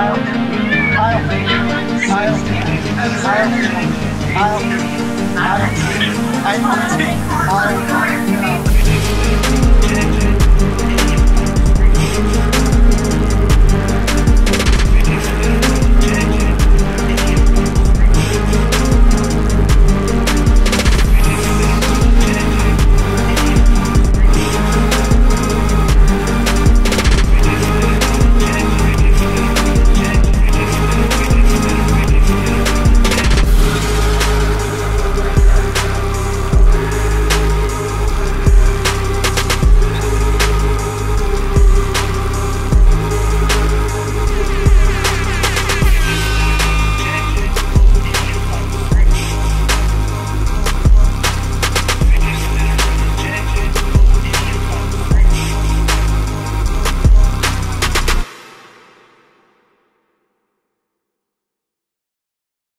I'll, I'll, I'll, I'll, I'll, I'll, I'll,